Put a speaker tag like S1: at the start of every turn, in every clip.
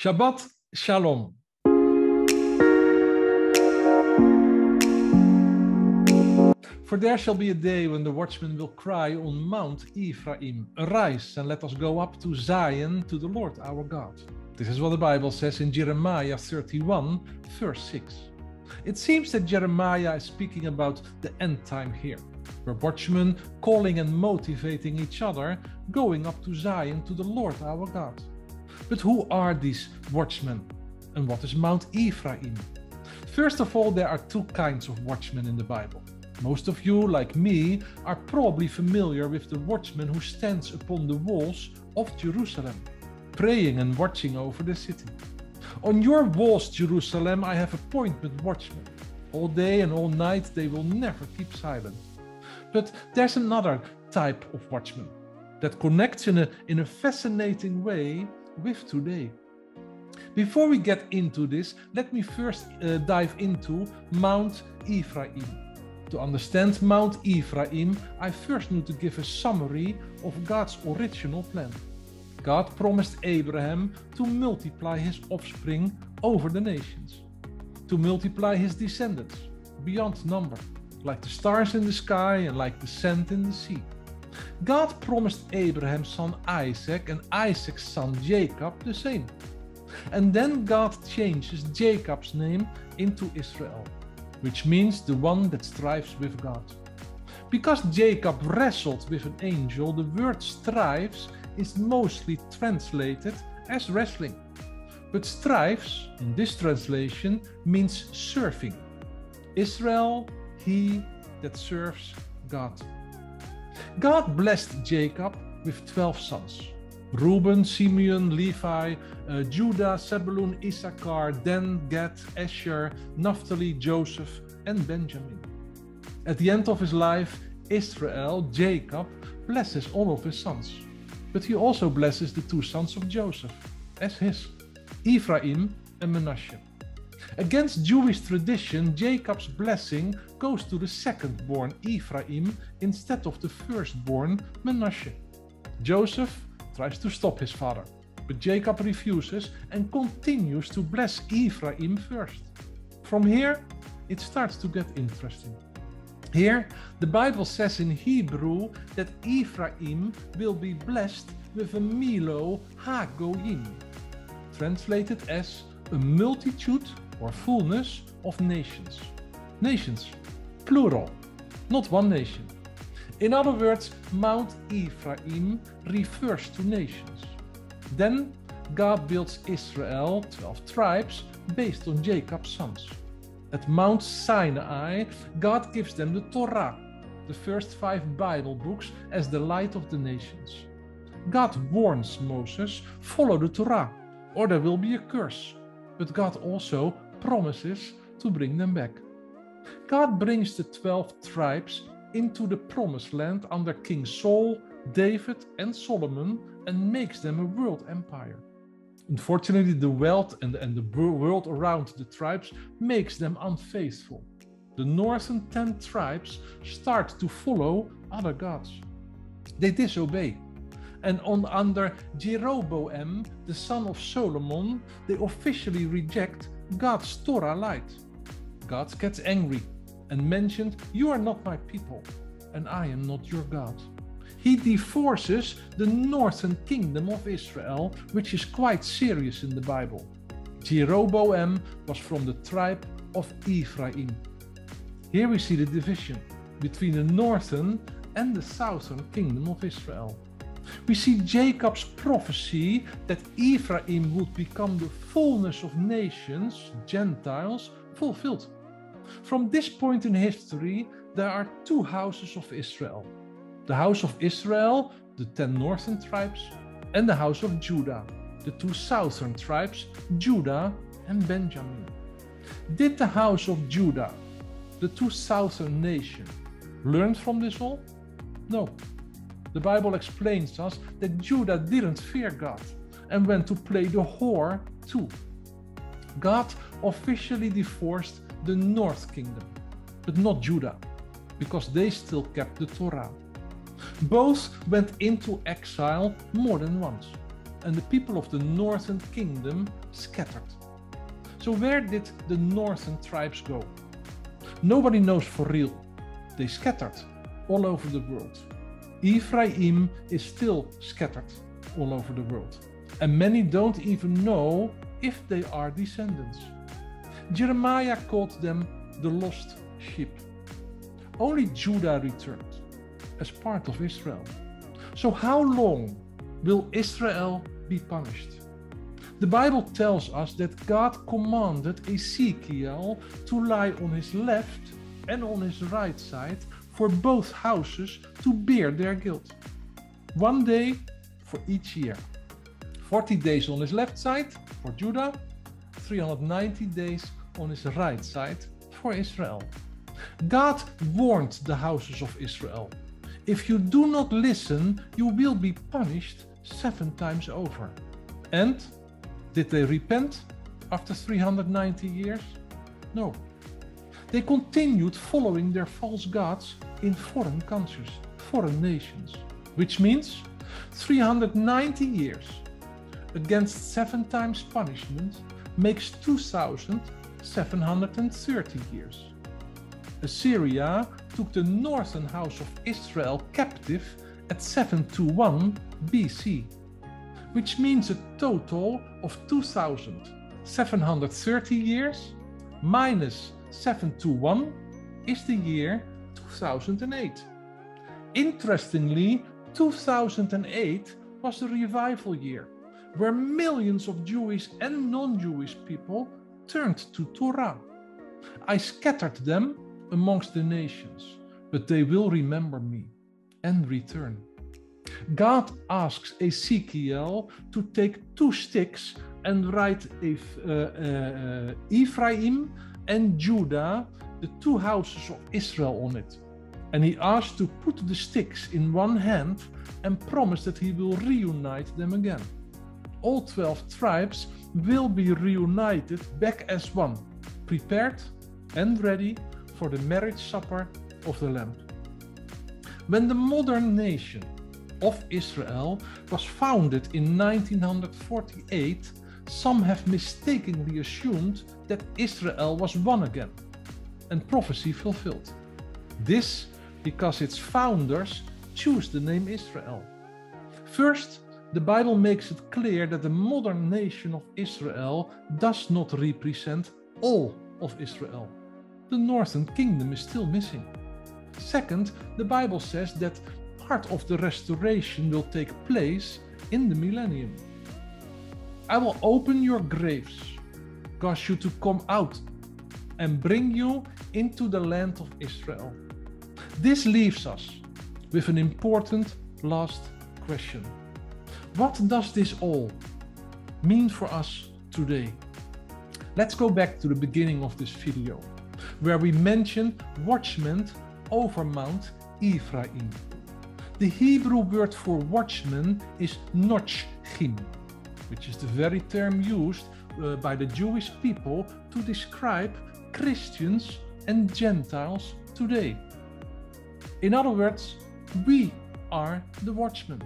S1: Shabbat Shalom. For there shall be a day when the watchman will cry on Mount Ephraim, Arise and let us go up to Zion to the Lord our God. This is what the Bible says in Jeremiah 31, verse 6. It seems that Jeremiah is speaking about the end time here, where watchmen calling and motivating each other, going up to Zion to the Lord our God. But who are these watchmen? And what is Mount Ephraim? First of all, there are two kinds of watchmen in the Bible. Most of you, like me, are probably familiar with the watchman who stands upon the walls of Jerusalem, praying and watching over the city. On your walls, Jerusalem, I have appointed watchmen. All day and all night they will never keep silent. But there's another type of watchman that connects in a, in a fascinating way with today. Before we get into this, let me first uh, dive into Mount Ephraim. To understand Mount Ephraim, I first need to give a summary of God's original plan. God promised Abraham to multiply his offspring over the nations, to multiply his descendants beyond number, like the stars in the sky and like the sand in the sea. God promised Abraham's son Isaac and Isaac's son Jacob the same. And then God changes Jacob's name into Israel which means the one that strives with God. Because Jacob wrestled with an angel, the word strives is mostly translated as wrestling. But strives, in this translation, means serving. Israel, he that serves God. God blessed Jacob with 12 sons. Reuben, Simeon, Levi, uh, Judah, Zebulun, Issachar, Dan, Gad, Asher, Naphtali, Joseph, and Benjamin. At the end of his life, Israel, Jacob, blesses all of his sons. But he also blesses the two sons of Joseph as his, Ephraim and Manasseh. Against Jewish tradition, Jacob's blessing goes to the second born Ephraim instead of the first-born Manasseh. Joseph tries to stop his father, but Jacob refuses and continues to bless Ephraim first. From here, it starts to get interesting. Here, the Bible says in Hebrew that Ephraim will be blessed with a Milo HaGoyim, translated as a multitude or fullness of nations. Nations, plural, not one nation. In other words, Mount Ephraim refers to nations. Then God builds Israel, 12 tribes, based on Jacob's sons. At Mount Sinai, God gives them the Torah, the first five Bible books, as the light of the nations. God warns Moses, follow the Torah, or there will be a curse. But God also promises to bring them back. God brings the 12 tribes into the promised land under King Saul, David, and Solomon and makes them a world empire. Unfortunately, the wealth and, and the world around the tribes makes them unfaithful. The northern 10 tribes start to follow other gods. They disobey. And on under Jeroboam, the son of Solomon, they officially reject God's Torah light. God gets angry and mentioned, You are not my people, and I am not your God. He divorces the northern kingdom of Israel, which is quite serious in the Bible. Jeroboam was from the tribe of Ephraim. Here we see the division between the northern and the southern kingdom of Israel. We see Jacob's prophecy that Ephraim would become the fullness of nations, Gentiles, fulfilled. From this point in history, there are two houses of Israel the house of Israel, the ten northern tribes, and the house of Judah, the two southern tribes, Judah and Benjamin. Did the house of Judah, the two southern nations, learn from this all? No. The Bible explains us that Judah didn't fear God and went to play the whore too. God officially divorced the north kingdom, but not Judah, because they still kept the Torah. Both went into exile more than once. and the people of the northern kingdom scattered. So, where did the northern tribes go? Nobody knows for real. They scattered all over the world. Ephraim is still scattered all over the world. And many don't even know if they are descendants. Jeremiah called them the lost sheep. Only Judah returned as part of Israel. So, how long will Israel be punished? The Bible tells us that God commanded Ezekiel to lie on his left and on his right side for both houses to bear their guilt. One day for each year. 40 days on his left side for Judah, 390 days on his right side for Israel. God warned the houses of Israel if you do not listen, you will be punished seven times over. And did they repent after 390 years? No. They continued following their false gods in foreign countries, foreign nations, which means 390 years against seven times punishment makes 2,730 years. Assyria took the northern house of Israel captive at 721 BC, which means a total of 2,730 years minus 721 is the year 2008. Interestingly, 2008 was the revival year, where millions of Jewish and non Jewish people turned to Torah. I scattered them amongst the nations, but they will remember me and return. God asks Ezekiel to take two sticks and write uh, uh, Ephraim and Judah, the two houses of Israel, on it. And he asked to put the sticks in one hand and promise that he will reunite them again. All 12 tribes will be reunited back as one, prepared and ready for the marriage supper of the Lamb. When the modern nation of Israel was founded in 1948, some have mistakenly assumed that Israel was one again and prophecy fulfilled. This because its founders choose the name Israel. First, the Bible makes it clear that the modern nation of Israel does not represent all of Israel the northern kingdom is still missing. Second, the Bible says that part of the restoration will take place in the millennium. I will open your graves, cause you to come out, and bring you into the land of Israel. This leaves us with an important last question. What does this all mean for us today? Let's go back to the beginning of this video where we mention watchmen over Mount Ephraim. The Hebrew word for watchman is notzrim, which is the very term used uh, by the Jewish people to describe Christians and Gentiles today. In other words, we are the watchmen,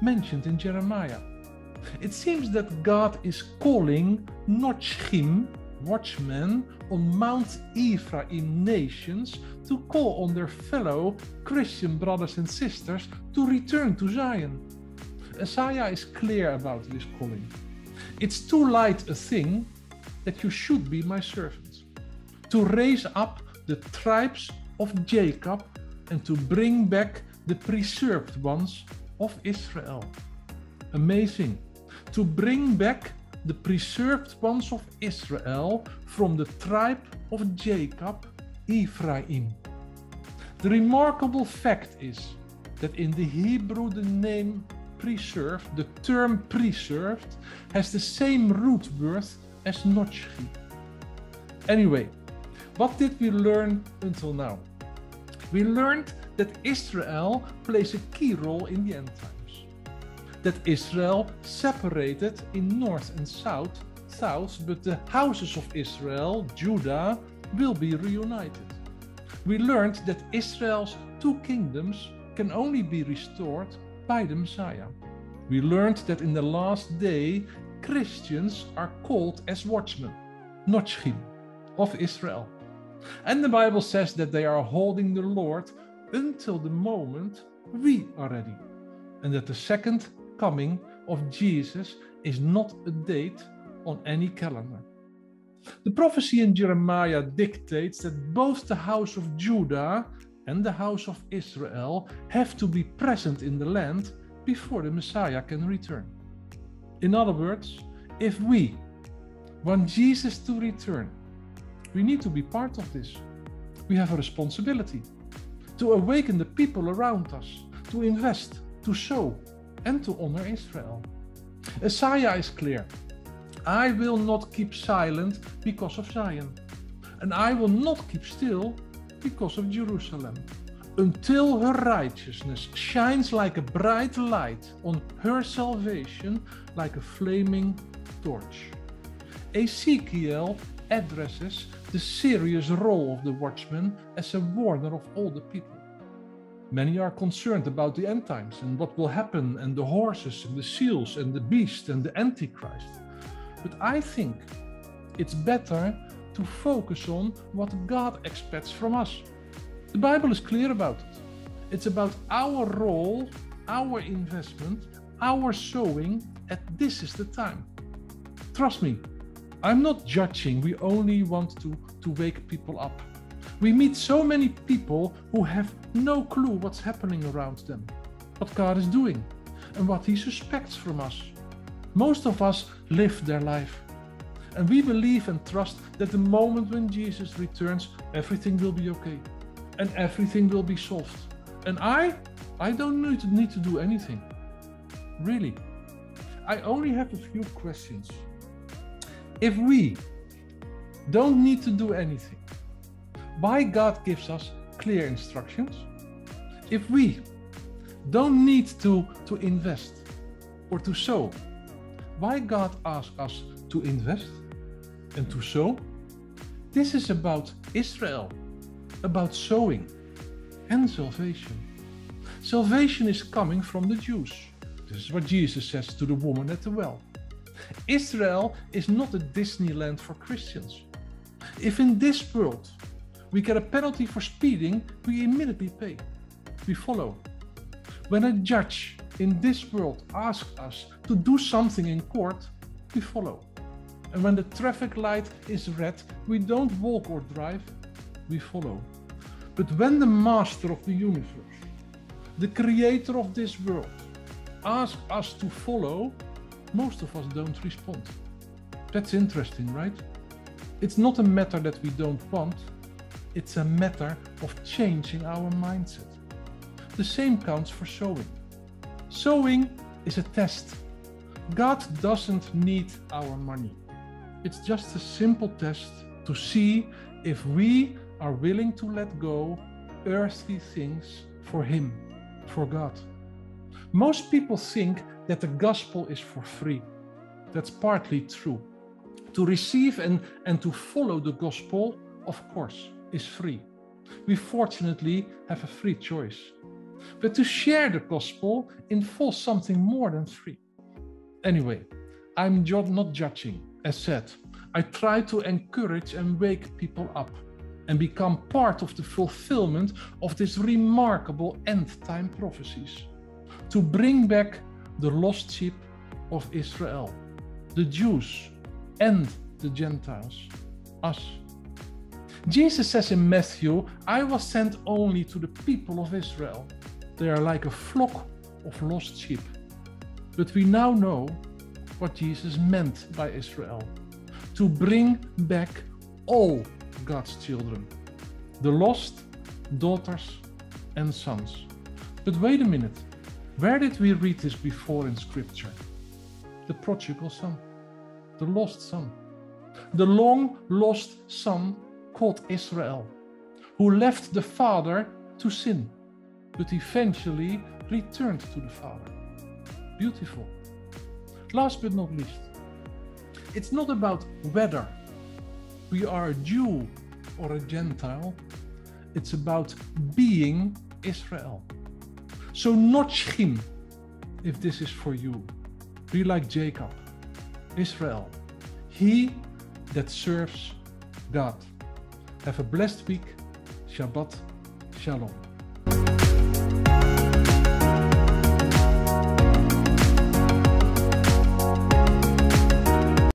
S1: mentioned in Jeremiah. It seems that God is calling Notzrim, watchmen on Mount Ephraim nations to call on their fellow Christian brothers and sisters to return to Zion. Isaiah is clear about this calling. It's too light a thing that you should be my servant, to raise up the tribes of Jacob and to bring back the preserved ones of Israel. Amazing. To bring back the preserved ones of Israel from the tribe of Jacob, Ephraim. The remarkable fact is that in the Hebrew the name preserved, the term preserved, has the same root word as notzri. Anyway, what did we learn until now? We learned that Israel plays a key role in the end times. that Israel separated in north and south, south, but the houses of Israel, Judah, will be reunited. We learned that Israel's two kingdoms can only be restored by the Messiah. We learned that in the last day, Christians are called as watchmen, Notzrim, of Israel. And the Bible says that they are holding the Lord until the moment we are ready. And that the second coming of Jesus is not a date on any calendar. The prophecy in Jeremiah dictates that both the house of Judah and the house of Israel have to be present in the land before the Messiah can return. In other words, if we want Jesus to return, we need to be part of this. We have a responsibility to awaken the people around us, to invest, to sow, and to honor Israel. Isaiah is clear I will not keep silent because of Zion, and I will not keep still because of Jerusalem, until her righteousness shines like a bright light on her salvation like a flaming torch. Ezekiel addresses the serious role of the watchman as a warner of all the people. Many are concerned about the end times and what will happen, and the horses, and the seals, and the beast, and the Antichrist. But I think it's better to focus on what God expects from us. The Bible is clear about it. It's about our role, our investment, our sowing at this is the time. Trust me, I'm not judging. We only want to, to wake people up. We meet so many people who have no clue what's happening around them, what God is doing, and what He suspects from us. Most of us live their life. And we believe and trust that the moment when Jesus returns, everything will be okay. And everything will be solved. And I, I don't need to, need to do anything. Really. I only have a few questions. If we don't need to do anything, why God gives us clear instructions? If we don't need to, to invest or to sow, why God asks us to invest and to sow? This is about Israel, about sowing and salvation. Salvation is coming from the Jews. This is what Jesus says to the woman at the well. Israel is not a Disneyland for Christians. If in this world we get a penalty for speeding, we immediately pay. We follow. When a judge in this world asks us to do something in court, we follow. And when the traffic light is red, we don't walk or drive, we follow. But when the master of the universe, the creator of this world, asks us to follow, most of us don't respond. That's interesting, right? It's not a matter that we don't want, it's a matter of changing our mindset. The same counts for sowing. Sowing is a test. God doesn't need our money. It's just a simple test to see if we are willing to let go earthly things for Him, for God. Most people think that the gospel is for free. That's partly true. To receive and, and to follow the gospel, of course, is free. We fortunately have a free choice. But to share the gospel involves something more than free. Anyway, I'm not judging. As said, I try to encourage and wake people up and become part of the fulfillment of this remarkable end time prophecies. To bring back the lost sheep of Israel, the Jews and the Gentiles, us. Jesus says in Matthew, I was sent only to the people of Israel. They are like a flock of lost sheep. But we now know what Jesus meant by Israel to bring back all God's children, the lost daughters and sons. But wait a minute, where did we read this before in Scripture? The prodigal son, the lost son, the long lost son called Israel, who left the father to sin but eventually returned to the Father. Beautiful. Last but not least, it's not about whether we are a Jew or a Gentile, it's about being Israel. So, not Notzrim, if this is for you. Be like Jacob, Israel, he that serves God. Have a blessed week. Shabbat Shalom.